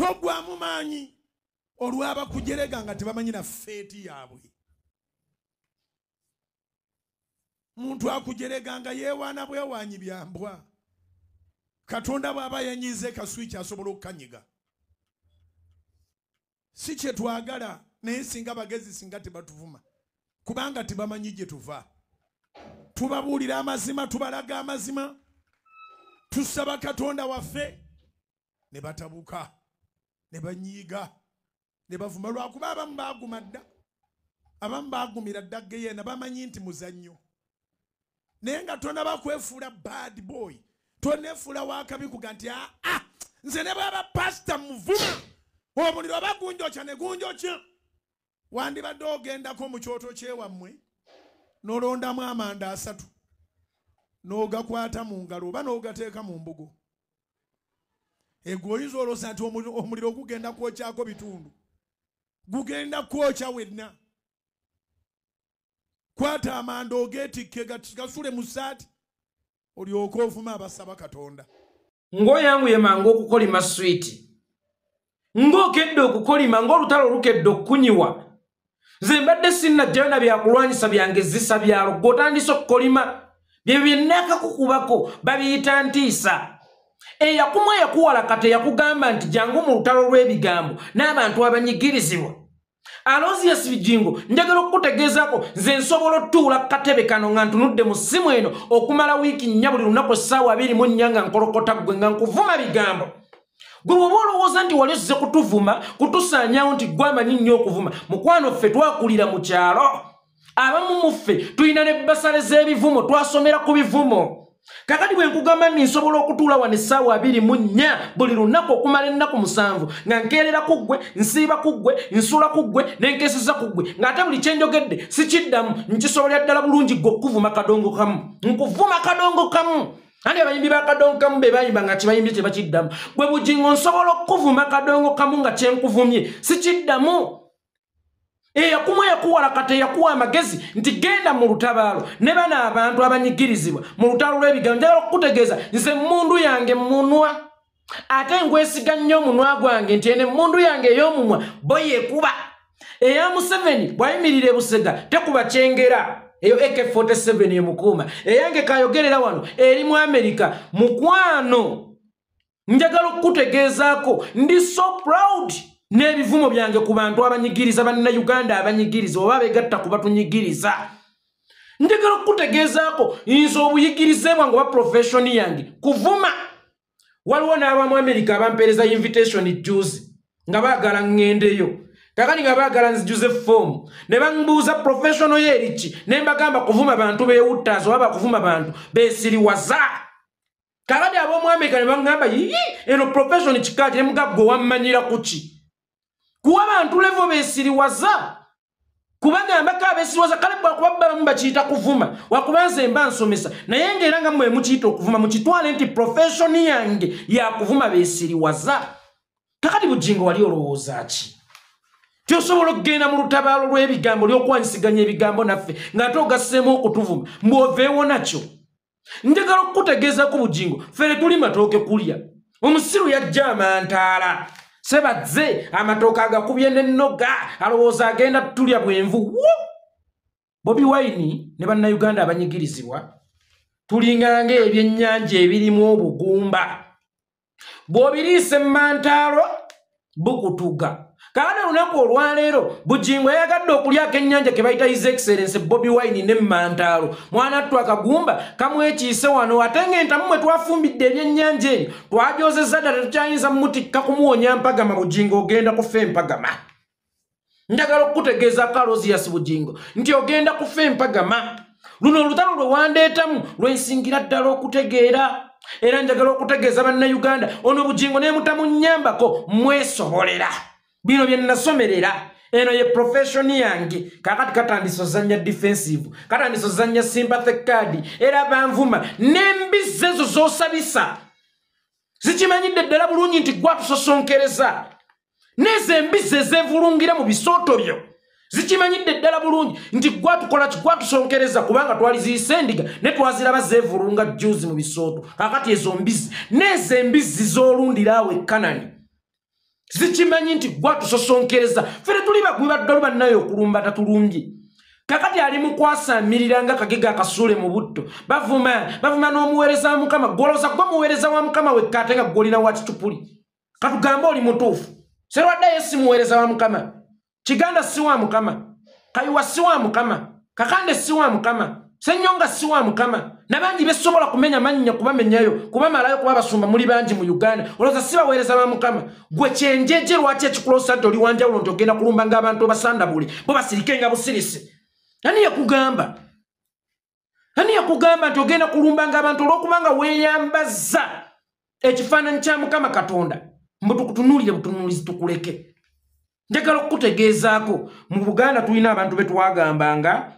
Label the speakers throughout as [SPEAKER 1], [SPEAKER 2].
[SPEAKER 1] togwamu maanyi olwabakujerega nga tebamanyi na feeti yaabwe. Muntu akujerega nga yeewaana bwewaanyi byambwa katonda bw'aba yanyize kaswiki asobola okukanyiga si kye twagala naye singa bagezi singa tebatuvuma kubanga tebamanyi gye tuva. Tubabuulira amazima tubalaga amazima. Tusaba katonda waffe ne batabuka ne banyiiga. Ne bavuma lwakuba abamu baaguma dda. Abamu baagumira dda geyeena bamanyi nti muzannyo. Naye nga tonaba kwefuula bad boy. Tonefuula wakabi kuga nti aa nze ne bwaba pasita muvuma. Omuliro bagunjokya ne gunjokya wandibadde ogendako mu kyoto kyewammwe nolondamu amanda asatu n'ogakwata mu ngalo oba n'ogateeka mu mbugo egwe oyinza oloosa nti omuli- omuliro gugenda kwokyako bitundu. Gugenda kwokya wenna. Kwata amanda ogeetikke gasule mu saati olyoke ovuma abasaba katonda.
[SPEAKER 2] Ng'oyanguye mangu okukolima switi ng'okedde okukolima ng'olutalo olukedde okukunyiwa. Nze mbadde sinnajjayo na byakulwanyisa byange zisa byalo gweotandise okukolima. Bye byennaakakukubako babiyita ntiisa eyakumu eyakuwala kati eyakugamba nti jangu mu lutalo lw'ebigambo n'abantu abanyigirizibwa. Alosias bijingo njagala okukutegeezaako nze nsobola otuula ku katebe kano nga ntunudde mu ssimu eno okumala wiiki nnya buli lunaku essaawa abiri mu nnya nga nkolokota ggwe nga nkuvuma bigambo. Gwe bwoba olowooza nti wali ozze kutuvuma kutusaanyawo nti gwamanyi nnyo okuvuma mukwano ffe twakulira mu kyalo. Abamu mu ffe tulina ne basale z'ebivumo twasomera ku bivumo kakati bwe nkugamba nti nsobola okutuula wano essaawa abiri mu nnya buli lunaku okumala ennaku musanvu nga nkeerera ku ggwe nsiiba ku ggwe nsula ku ggwe nenkeeseza ku ggwe ng'ate buli kye njogedde sikiddamu nkisobolera ddala bulungi ggwe okuvuma kadongo kamu nkuvuma kadongo kamu andi abayimbi ba kadongo kamu be bayimba nga kibayimbye tebakiddamu bwe bugingo nsobola okuvuma kadongo kamu nga kyenkuvumye sikiddamu eyakumu eyakuwala kati eyakuwa amagezi nti genda mu lutabaalo. Ne bano abantu abanyigirizibwa mu lutalo lw'ebigambo njagala okukutegeeza nze mundu yange munwa ate nkwesiga nnyo omunwa gwange nti eno emundu yange ey'omumwa bo yekuba. Eya museveni bw'ayimirira ebusega tekuba kyengera. Eyo ak47 emukuuma. Eyange kayogerera wano eri mu amerika mukwano njagala okukutegeezaako ndi so proud n'ebivumo byange ku bantu abanyigiriza bannayuganda abanyigiriza oba begatta ku batunyigiriza. Njagala okukutegeezaako nze obuyigirize bwange oba professioni yange kuvuma. Waliwo n'abamu amerika abampeereza invitation juzi nga baagala ŋŋendeyo. Kakati nga baagala nzijuze foomu ne bambuuza professiono ye eriki ne mbagamba kuvuma bantu beewuttaazi oba bakuvuma bantu beesiriwaza. Kakati ab'omu amerika ne baŋŋamba yii eno profession kikaaki ne mugaggo wammanyira ku ki kuwa bantu levo beesiriwaza kubagambako abeesiriwaza kale bwakuba babamu bakiyita kuvuma wakuba nze mba nsomesa. Naye ngaera nga mmwe mukiyita okuvuma mukitwale nti professioni yange yakuvuma beesiriwaza kakati bugingo wali olowooza ki? Tyosobola okugenda mu lutabaalo lw'ebigambo ly'okwanyisiganya ebigambo naffe ng'ate ogasseemu okutuvuma mbwoveewo nakyo. Njagala okukutegeeza ku bugingo fere tuli matooke kulya. Omusiru yajja amantaala sebazze amatooke agakubye n'ennoga alowooza agenda tulya bwenvu. Bobi wayini ne bannayuganda abanyigirizibwa tulinganga ebyennyanja ebirimu obugumba. Bw'obiriisa emmantaalo bukutuga kaana olunaku olwaleero bugingo yayagadde okulyako ennyanja ke bayita his excellence bobi wine nemmantaalo mwana ttu akagumba kamwekiise wano ate ng'entamu mwe twafumbidde ebyennyanja eryo twajozezza ddala tukyayinza mutikka kumuwonya mpagama bugingo ogenda kufa empagama. Njagala okukutegeeza kalosias bugingo nti ogenda kufa empagama. Luno olutalo lwe wandeetamu lwensingira ddala okutegeera. Era njagala okutegeeza bannayuganda ono bugingo nemutamunyambako mwesobolera bino bye nasomerera eno ye professioni yange. Kakati katandisa ozanya defensive katandisa ozanya sympathetic card era banvuma n'embizzi ezo z'osabisa. Zikimanyidde ddala bulungi nti gwatusosonkereza n'ezo embizzi ezevulungira mu bisooto byo zikimanyidde ddala bulungi nti gwatukola gwatusonkereza kubanga twali ziyise endiga ne twaziraba zeevulunga juzi mu bisooto. Kakati ezo mbizzi n'ezo embizzi z'olundira awo e kanani zikimanyi nti gwa tusosonkereza. Fere tuli bagwi baddalu bannayo okulumba tatulumbye kakati ali mukwasamirira nga kagega akasuule mu butto. Bavuma bavuma n'omuweereza wa mukama gwolowooza gwa muweereza wa mukama wekka ate nga gwolina watitupuli katugambe oli mutuufu. Serwaddayo si muweereza wa mukama. Kiganda si wa mukama. Kayiwa si wa mukama. Kakande si wa mukama senyonga si wa mukama. Nabangi besobola kumenya mannya kubamenyayo kubamalayo kuba basumba muli bangi mu uganda. Olowooza si baweereza ba mukama. Gwe kyenjeje lwaki ekikulosa nti oli wanjawulo nti ogenda kulumba ng'abantu obasandabule bo basirike nga busirisi ani yakugamba? Ani yakugamba nti ogenda kulumba ng'abantu olw'okubanga weeyambaza ekifaananyi kya mukama katonda? Mbu tukutunuulire butunuulizi tukuleke njagala okukutegeezaako. Mu buganda tulina abantu be twagambanga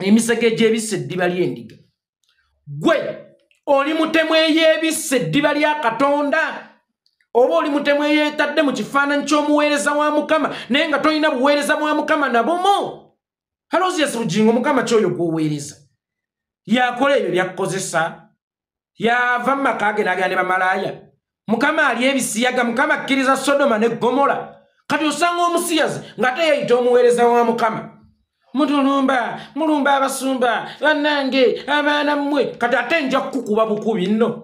[SPEAKER 2] emisege egyebissa eddiba ly'endiga. Gwe oli mutemu eyebissa eddiba lya katonda? Oba oli mutemu eyeetadde mu kifaananyi ky'omuweereza wa mukama naye nga tolina buweereza bwa mukama nabumu haloziyasi bugingo mukama kyoyo gwoweereza yakola ebyo byakkozesa yava mu maka ge nagenda ne bamalaaya. Mukama ali ebisiyaga mukama akkiriza sodoma ne gomola kati osanga omusiyazi ng'ate yeeyita omuweereza wa mukama mutulumba mulumba abasumba bannange abaana mmwe kati ate nja kukukuba bukubi nno.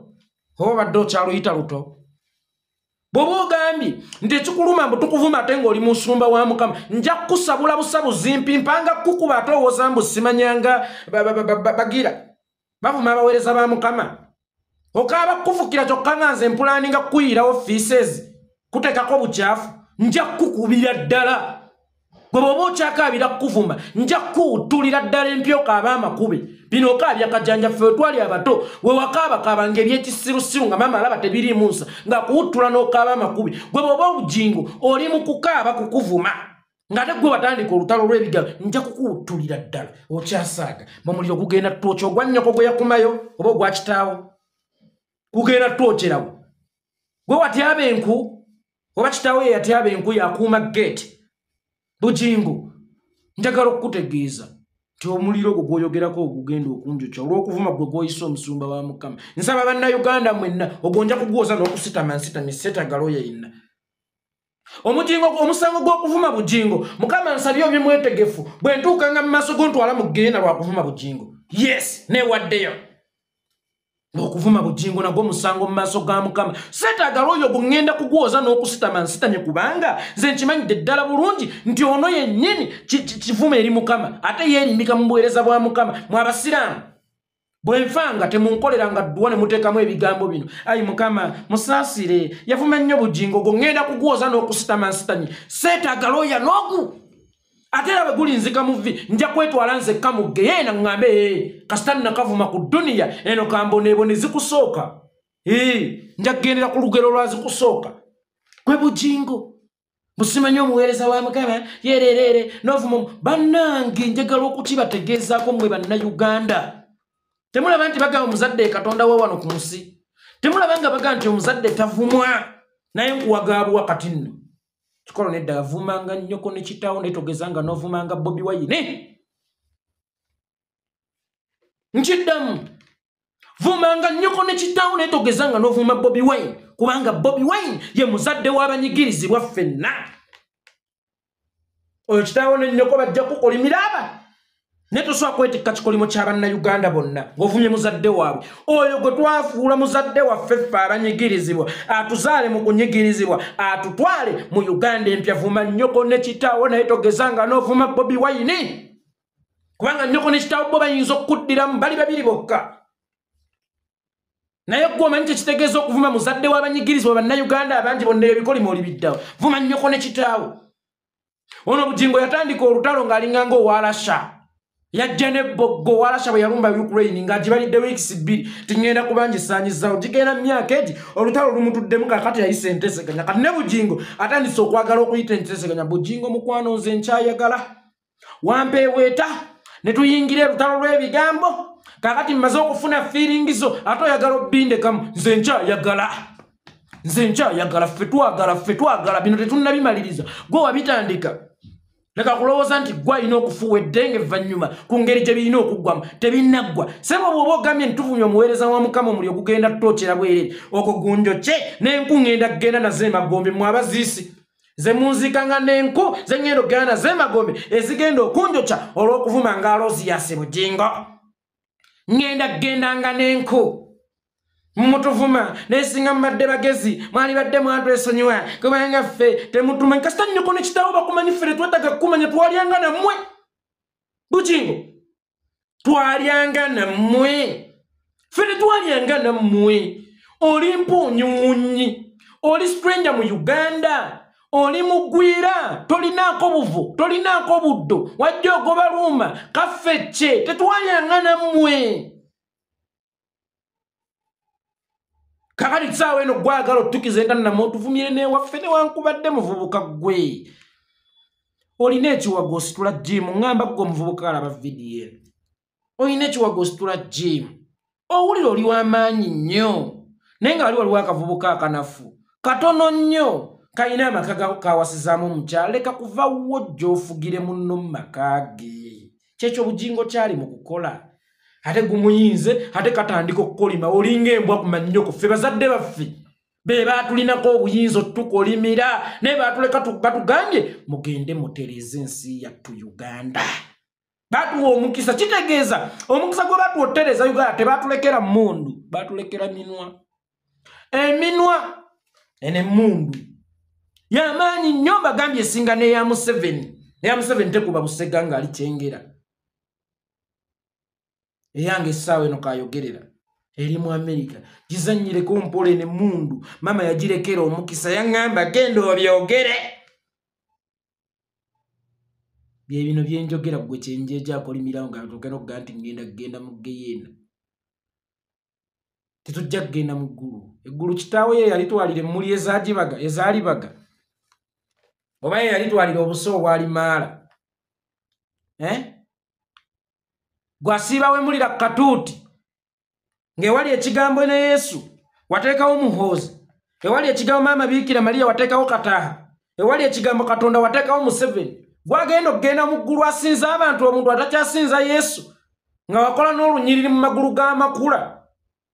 [SPEAKER 2] Oba badde okyaluyita luto? Bw'oba ogambye nti ekikuluma mbu tukuvuma ate ng'oli musumba wa mukama nja kukusabula busabu zimpi mpanga kukuba ate owooza mbu simanyanga bagira. Bavuma abaweereza ba mukama. Okaaba kufukira kyokka nga nze empulaani nga kukuyirawo fiises kuteekako bukyafu nja kukubira ddala gwe bw'oba okyakaabira kukuvuma nja kuwuttulira ddala empyoka aba amakubi bino okaabya kajjanja ffe wetwali abato we wakaabakaabanga ebyekisirusiru nga maama alaba tebiriimu nsa nga kuwuttula n'okaaba amakubi. Gwe bw'oba obugingo oli mu kukaaba kukuvuma ng'ate gwe watandika olutalo lw'ebigalo nja kukuwuttulira ddala. Okyasaaga mumuliro gugenda twokya ogwa nnyoko gwe yakumayo oba ogwa kitaawo? Gugenda twokyerawo gwe watyaba enku? Oba kitaawo ye yatyaba enku yakuuma geeti bugingo njagala okukutegeeza nti omuliro gwe gwoyogerako ogugenda okunjukya olw'okuvuma gwe gwoyisa omusumba wa mukama. Nsaba bannayuganda mwenna ogwo nja kugwoza n'okusitama nsitamye setagalo yenna. Omugingo omusango gw'okuvuma bugingo mukama nsabye obi mwetegefu bwe ntuukanga mu maaso gontwala mu ggenda lwakuvuma bugingo. Yes neewaddeyo okuvuma bugingo nagwo musango mu maaso ga mukama. Seetaagala oyo gweŋŋenda kugwoza n'okusitama nsitamye kubanga nze nkimanyidde ddala bulungi nti ono yennyini kivuma eri mukama ate yeerimbika mu buweereza bwa mukama. Mwe abasiraamu bwe nfanga temunkoleranga dduwa ne muteekamu ebigambo bino. Ayi mukama musaasire yavuma nnyo bugingo gwo ŋŋenda kugwoza n'okusitama nsitamye seetaagala oya n'ogu ate era bwe gulinzika mu vvi nja kwetwala nzekka mu gge yeena ŋŋambe ee kasita nnakavuma ku duniya eno kamboneebone zikusooka. Ee nja kgendera ku lugero lwa zikusooka. Gwe bugingo busimanyi omuweereza wa mukama? Yerereere novuma bannange njagala okukibategeezaako mmwe bannayuganda. Temulaba nti bagamba omuzadde e katonda wa wano ku nsi. Temulaba nga bagamba nti omuzadde tavumwa naye nkuwagaabuwa kati nno kikolo nedda avumanga nnyoko ne kitaawo naye togeza nga novumanga bobi wayine nkiddamu vumanga nnyoko ne kitaawo naye togeza nga novuma bobi wine. Kubanga bobi wine ye muzadde w'abanyigirizibwa ffenna. Oyo kitaawo ne nnyoko bajja kukolimira aba naye tosobola kwetikka kikolimo ky'abannayuganda bonna ng'ovumye muzadde waabwe. Oyo gwe twafuula muzadde waffe ffe abanyigirizibwa atuzaale mu kunyigirizibwa atutwale mu uganda empya. Vuma nnyoko ne kitaawo naye togeza nga n'ovuma bobi wayini kubanga nnyoko ne kitaawo bo bayinza okuddiramu bali babiri bokka. Naye gwe omanyi kyekitegeeza okuvuma muzadde w'abanyigirizibwa bannayuganda abangi bonna ebyo bikolimo oli biddawo vuma nnyoko ne kitaawo. Ono obugingo yatandika olutalo ng'alinganga owalasha yajja neboggo walasha bwe yalumba ukraine ng'agibalidde wiikisi bbiri tingenda kuba ngisaanyizawo gigenda mu myaka egi olutalo lumutuddemu kakati yayisa enteseganya kati ne bugingo atandise okwagala okuyita enteseganya bugingo mukwano nze nkyayagala wampeeweeta ne tuyingira erutalo lw'ebigambo. Kakati mmaze okufuna fiiringizo ate oyagala obbindekamu nze nkyayagala. Nze nkyayagala ffe twagala ffe twagala bino tetunnabimaliriza. Gwe wabitandika leka kulowooza nti gwe alina okufuuwa eddenge evvannyuma ku ngeri gye birina okuggwamu tebinnaggwa sebo bw'oba ogambye ntuvumya omuweereza wa mukama omuli ogugenda tutookera bwerere okwo gunjo kye n'enku ŋŋenda kugenda nazo emagombe mwe abaziisi ze munzikanga n'enku ze ŋŋenda okugenda nazo emagombe ezigenda okunjokya olw'okuvuma nga aloziyasi bugingo ŋŋenda kugendanga n'enku mumutuvuma nesinga mubadde bagezi mwali badde mwatwesonyiwa kubanga ffe temutumanyi kasita nnyoko nekitawo bakumanyi ffe tetwetaga kukumanya twalyanga nammwe. Bukingo twalyanga nammwe. Ffe tetwalyanga nammwe. Oli mpuunyumunyi oli stranger mu uganda oli mugwira tolinaako buvu tolinaako buddo wajja ogobaluuma kaffe kye tetwalyanga nammwe kakati kisaawa eno gwagala otukize nga namwe otuvumire newaffe newankubadde muvubuka gwe. Olina ekiwago ositula jimu ŋŋamba gwe omuvubuka alaba vidiyo olina ekiwago ositula jimu owulira oli w'amaanyi nnyo? Naye nga wali waliwo akavubuka akanafu. Katono nnyo. Kalina amaka kawasizaamu omukyala. Leka kuva wo gy'ofugire munno mu maka ge. Kyekyo obugingo kyali mu kukola ate gumuyinze ate katandika okukolima olinga embwa kumanyoko ffe bazadde baffe. Be baatulinako obuyinza otukolimira naye batuleka batugambye mugende mutereze ensi yattu uganda. Batuwa omukisa kitegeeza omukisa gwe batuwa otereza uganda tebatulekera mundu batulekera minwa. Eminwa ene mundu yamaanyi nnyo mbagambye esinga neya museveni neya museveni tekuba busega ngaali kyengera eyange essaawa eno kayogerera eri mu amerika gizanyireko mpola ene mundu. Mama yagirekera omukisa yaŋŋamba genda obyogere. Byebino byenjogera gwe kyenjejakolimirawo nga tugenda okugaa nti ngenda kugenda mu geyeena tetujja kugenda mu ggulu. Eggulu kitaawe ye yalitwalira emmuli ezagibaga ezalibaga oba ye yalitwalira obuso obwali maala. Eh? Gwasiiba wemulira katuuti. Ng'ewali ekigambo ne yesu wateekawo muhoozi ewali ekigambo maama biikira mariya wateekawo kataaha ewali ekigambo katonda wateekawo museveni. Gwagenda okugenda mu ggulu asinza abantu omuntu atakyasinza yesu nga wakola n'olunyiriri mu magulu g'amakula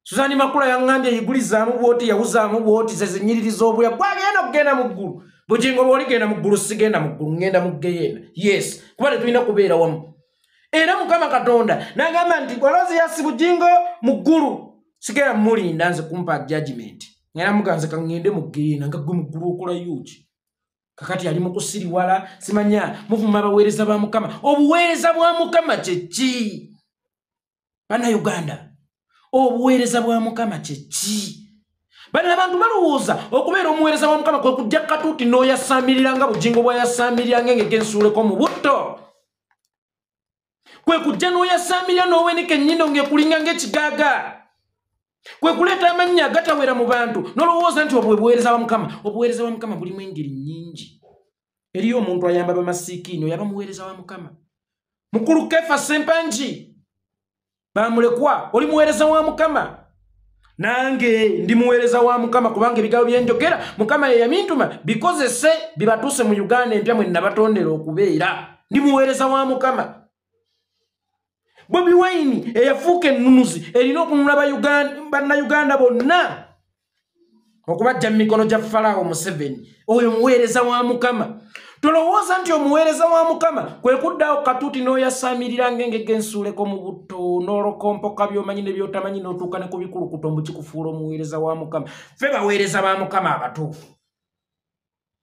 [SPEAKER 2] susani makula yaŋŋambye yigulizaamu bwoti yawuzaamu bwoti zezinyiriri z'obuya. Gwagenda okugenda mu ggulu. Bugingo bw'oligenda mu ggulu sigenda mu ggulu ŋŋenda mu geyeena yes. Kuba tetulina kubeera wamu era mukama katonda. Nagamba nti gwalozi yasi bugingo mu ggulu. Sigera mulinda nze kumpa judgment era muganze kaŋŋende mu geyeena nga gwe mu ggulu okola yuki kakati ali mukusiriwala simanya muvuma abaweereza ba mukama. Obuweereza bwa mukama kyeki bannayuganda obuweereza bwa mukama kyeki bano abantu balowooza okubeera omuweereza wa mukama kwe kujja katuuti n'oyasamirira nga bugingo bwayasamirira ngenge gensuuleko mu butto kwe kujja n'oyasamirira n'owenika ennyindo ng'ekulinga ng'ekigaaga kwe kuleeta amannya agatawera mu bantu n'olowooza nti obwe buweereza wa mukama obuweereza bwa mukama bulimu engeri nnyingi. Eriyo omuntu ayamba bamasiikiini oyaba muweereza wa mukama. Mukulu kefa sempangi bamulekwa oli muweereza wa mukama. Nange ndi muweereza wa mukama kubanga ebigambo byenjogera mukama ye yamintuma bikozese bibatuuse mu uganda empya mwe nabatondera okubeera. Ndi muweereza wa mukama bobi wine eyafuuka ennunuzi erina okununula bannayuganda bonna okubajja mu mikono gya falaawo museveni oyo muweereza wa mukama. Tolowooza nti omuweereza wa mukama kwe kuddawo katuuti n'oyasamirira ngengege ensuuleko mu butto n'olokompoka by'omanyi ne by'otamanyi n'otuuka ne ku bikulukuto mbu kikufuula omuweereza wa mukama. Ffe baweereza ba mukama abatuufu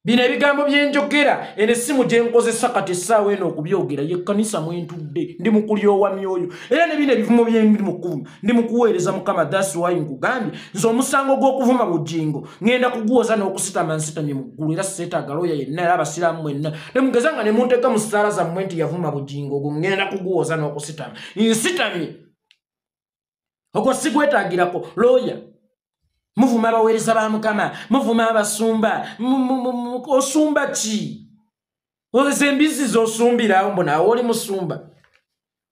[SPEAKER 2] bino ebigambo byenjogera eno essimu gye nkozesa kati essaawa eno okubyogera yekkanisa mwentudde ndi mu kulyowa myoyo. Era ne bino ebivumo mukuvuma ndi mu kuweereza mukama thats why nkugambye nze omusango gw'okuvuma bugingo ŋŋenda kuguwoza n'okusitama nsitamye mu ggulu era seetaaga looya yenna era abasiraamu mwenna temugeza nga ne munteeka mu ssaala zammwe nti yavuma bugingo ogwo ŋŋenda kuguwoza n'okusitama. Nsitamye! Ogwo sigwetaagirako looya muvuma abaweereza ba mukama muvuma abasumba osumba ki? Oza embizzi zosumbirawo mbonaawe oli musumba.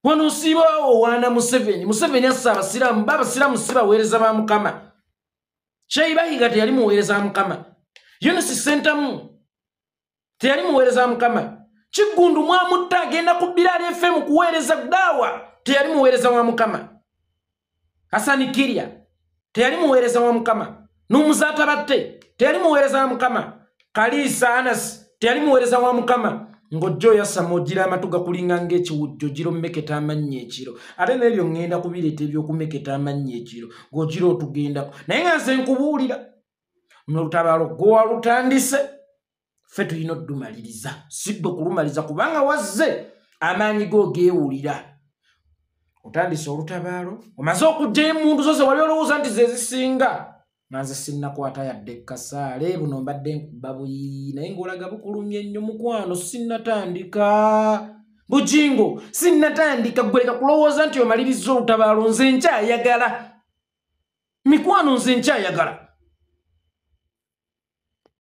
[SPEAKER 2] Wano osiibawo owaana museveni. Museveni assa abasiraamu ba abasiraamu si baweereza ba mukama. Shaibahiga teyali muweereza mukama. Yunisi sentamu teyali muweereza mukama. Kiggundu mwamutta agenda ku biraali fm kuweereza daawa teyali muweereza wa mukama. Hasani kirya teyali muweereza wa mukama. Numuzaata batte. Teyali muweereza wa mukama. Kaliisa anasi teyali muweereza wa mukama. Ng'ojja oyasama ogira amatu gakulinga ng'ekiwujjo gira omumeketa amannya ekiro. Ate n'ebyo ŋŋenda kubireeta ebyokumeketa amannya ekiro. Ng'ogira otugendako. Naye nga nze nkubuulira nolutabaalo gwe walutandise ffe tulina oddumaliriza si gwe kulumaliriza kubanga wazze amaanyi ge ogeewulira otandise olutabaalo omaze okugjayo emundu zo ze wali olowooza nti ze zisinga nga nze sinnakwata yadde kasaale buno mbadde nkuba buyiyi naye ng'olaga bukulumya ennyo mukwano sinnatandika bujingo sinnatandika gweleka kulowooza nti omaliriza olutabaalo nze nkyayagala. Mikwano nze nkyayagala